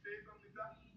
stay from the car?